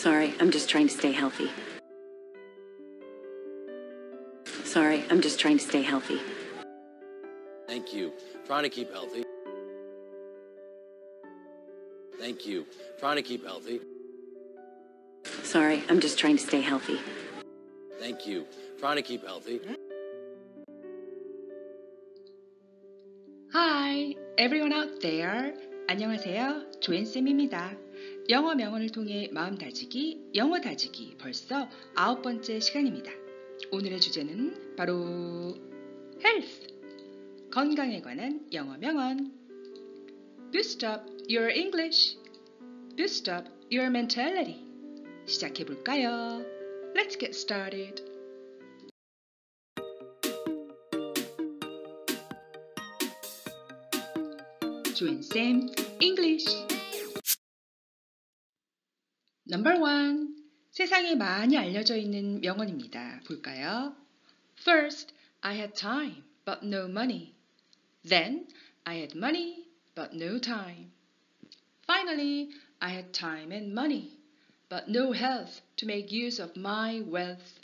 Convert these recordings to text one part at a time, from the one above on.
Sorry, I'm just trying to stay healthy. Sorry, I'm just trying to stay healthy. Thank you. Trying to keep healthy. Thank you. Trying to keep healthy. Sorry, I'm just trying to stay healthy. Thank you. Trying to keep healthy. Hi, everyone out there. 안녕하세요. 조앤쌤입니다. 영어 명언을 통해 마음 다지기, 영어 다지기 벌써 아홉 번째 시간입니다. 오늘의 주제는 바로 health, 건강에 관한 영어 명언. Boost up your English. Boost up your mentality. 시작해 볼까요? Let's get started. 조앤쌤 English Number one 세상에 많이 알려져 있는 명언입니다. 볼까요? First, I had time but no money. Then, I had money but no time. Finally, I had time and money but no health to make use of my wealth.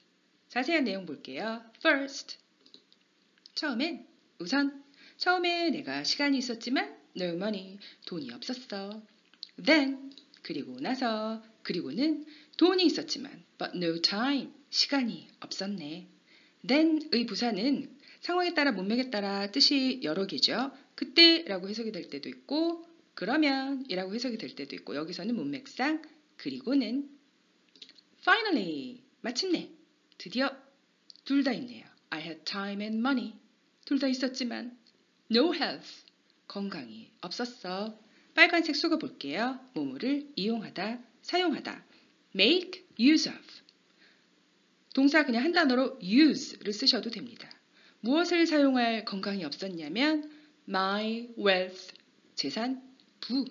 자세한 내용 볼게요. First, 처음엔 우선 처음에 내가 시간이 있었지만 no money, 돈이 없었어. Then, 그리고 나서, 그리고는 돈이 있었지만 but no time, 시간이 없었네. then의 부사는 상황에 따라 문맥에 따라 뜻이 여러 개죠. 그때라고 해석이 될 때도 있고 그러면이라고 해석이 될 때도 있고 여기서는 문맥상 그리고는 finally 마침내 드디어 둘 다 있네요. I had time and money 둘 다 있었지만 no health 건강이 없었어. 빨간색 수거 볼게요. 뭐뭐를 이용하다, 사용하다. make use of. 동사 그냥 한 단어로 use를 쓰셔도 됩니다. 무엇을 사용할 건강이 없었냐면 my wealth, 재산, 부.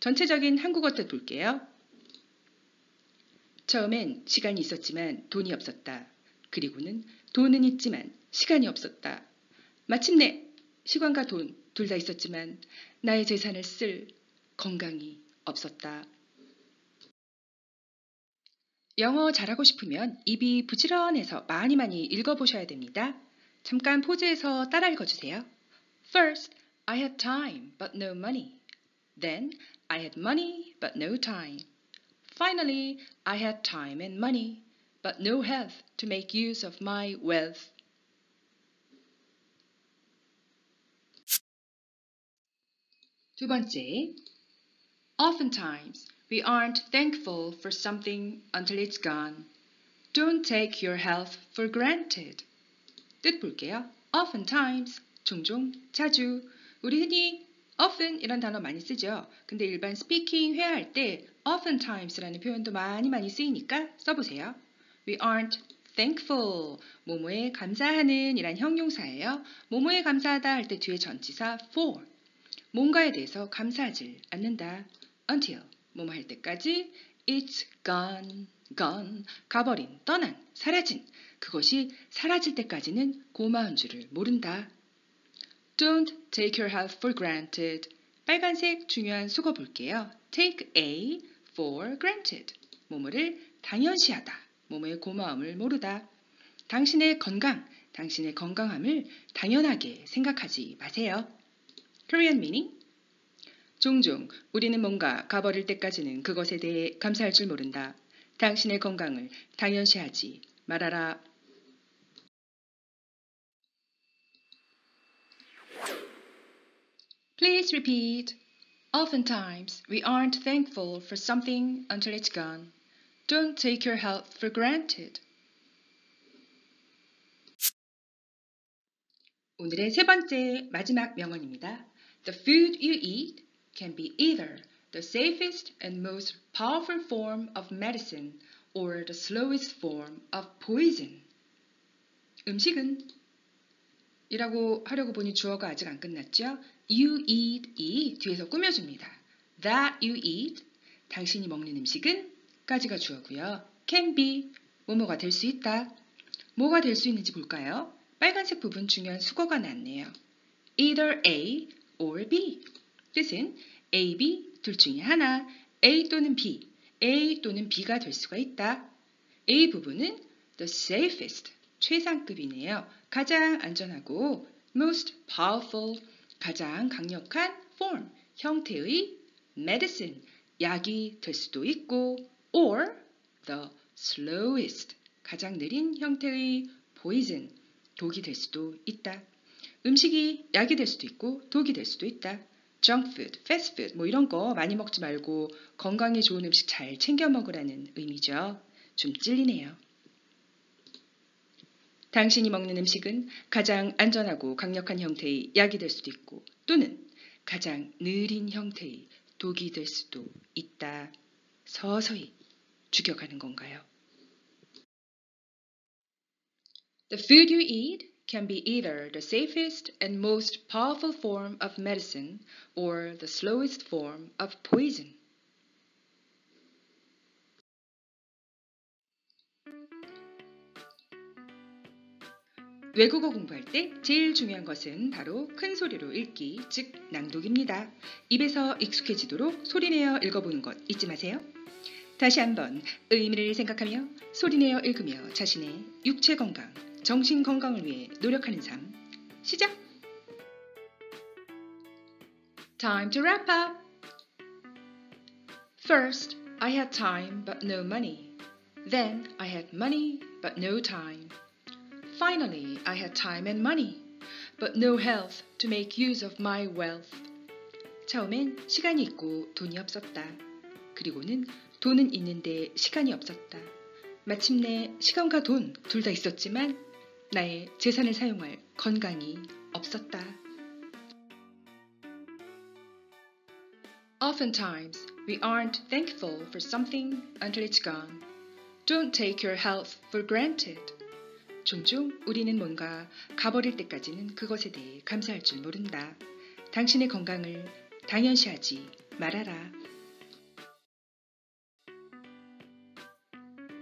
전체적인 한국어 뜻 볼게요. 처음엔 시간이 있었지만 돈이 없었다. 그리고는 돈은 있지만 시간이 없었다. 마침내 시간과 돈 둘 다 있었지만 나의 재산을 쓸 건강이 없었다. 영어 잘하고 싶으면 입이 부지런해서 많이 많이 읽어보셔야 됩니다. 잠깐 포즈에서 따라 읽어주세요. First, I had time but no money. Then, I had money but no time. Finally, I had time and money but no health to make use of my wealth. 두 번째, Oftentimes, we aren't thankful for something until it's gone. Don't take your health for granted. 뜻 볼게요. Oftentimes, 종종, 자주. 우리 흔히 often 이런 단어 많이 쓰죠. 근데 일반 스피킹 회화할 때 oftentimes라는 표현도 많이 많이 쓰이니까 써보세요. We aren't thankful. 모모에 감사하는 이란 형용사예요. 모모에 감사하다 할 때 뒤에 전치사 for. 뭔가에 대해서 감사하지 않는다. Until 뭐뭐 할 때까지 it's gone, gone, 가버린, 떠난, 사라진 그것이 사라질 때까지는 고마운 줄을 모른다. Don't take your health for granted. 빨간색 중요한 수거 볼게요. Take A for granted. 뭐뭐를 당연시하다. 뭐뭐의 고마움을 모르다. 당신의 건강, 당신의 건강함을 당연하게 생각하지 마세요. Korean meaning 종종 우리는 뭔가 가버릴 때까지는 그것에 대해 감사할 줄 모른다. 당신의 건강을 당연시하지 말아라. Please repeat. Oftentimes, we aren't thankful for something until it's gone. Don't take your health for granted. 오늘의 세 번째 마지막 명언입니다. The food you eat can be either the safest and most powerful form of medicine or the slowest form of poison. 음식은 이라고 하려고 보니 주어가 아직 안 끝났죠? You eat 이 뒤에서 꾸며줍니다. That you eat 당신이 먹는 음식은 까지가 주어고요. Can be 뭐뭐가 될 수 있다. 뭐가 될 수 있는지 볼까요? 빨간색 부분 중요한 수거가 났네요. Either A or B. 뜻은 A, B 둘 중에 하나 A 또는 B, A 또는 B가 될 수가 있다. A 부분은 the safest, 최상급이네요. 가장 안전하고 most powerful, 가장 강력한 form, 형태의 medicine, 약이 될 수도 있고 or the slowest, 가장 느린 형태의 poison, 독이 될 수도 있다. 음식이 약이 될 수도 있고 독이 될 수도 있다. Fast food 뭐 이런 거 많이 먹지 말고 건강에 좋은 음식 잘 챙겨 먹으라는 의미죠. 좀 찔리네요. 당신이 먹는 음식은 가장 안전하고 강력한 형태의 약이 될 수도 있고 또는 가장 느린 형태의 독이 될 수도 있다. 서서히 죽여가는 건가요? The food you eat can be either the safest and most powerful form of medicine or the slowest form of poison. 외국어 공부할 때 제일 중요한 것은 바로 큰 소리로 읽기, 즉 낭독입니다. 입에서 익숙해지도록 소리내어 읽어보는 것 잊지 마세요. 다시 한번 의미를 생각하며 소리내어 읽으며 자신의 육체 건강, 정신 건강을 위해 노력하는 삶. 시작! Time to wrap up. First, I had time but no money. Then, I had money but no time. Finally, I had time and money, but no health to make use of my wealth. 처음엔 시간이 있고 돈이 없었다. 그리고는 돈은 있는데 시간이 없었다. 마침내 시간과 돈 둘 다 있었지만 나의 재산을 사용할 건강이 없었다. Oftentimes, we aren't thankful for something until it's gone. Don't take your health for granted. 종종 우리는 뭔가 가버릴 때까지는 그것에 대해 감사할 줄 모른다. 당신의 건강을 당연시하지 말아라.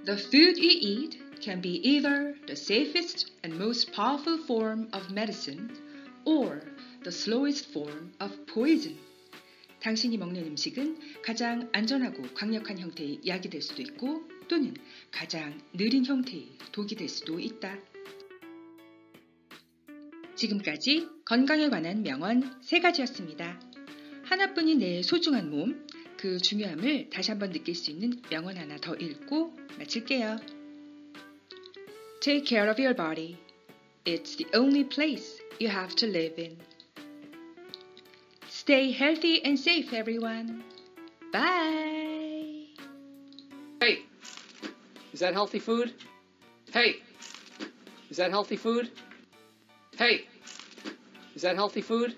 The food you eat can be either the safest and most powerful form of medicine or the slowest form of poison. 당신이 먹는 음식은 가장 안전하고 강력한 형태의 약이 될 수도 있고 또는 가장 느린 형태의 독이 될 수도 있다. 지금까지 건강에 관한 명언 세 가지였습니다. 하나뿐인 내 소중한 몸, 그 중요함을 다시 한번 느낄 수 있는 명언 하나 더 읽고 마칠게요. Take care of your body. It's the only place you have to live in. Stay healthy and safe, everyone. Bye. Hey, is that healthy food? Hey, is that healthy food? Hey, is that healthy food?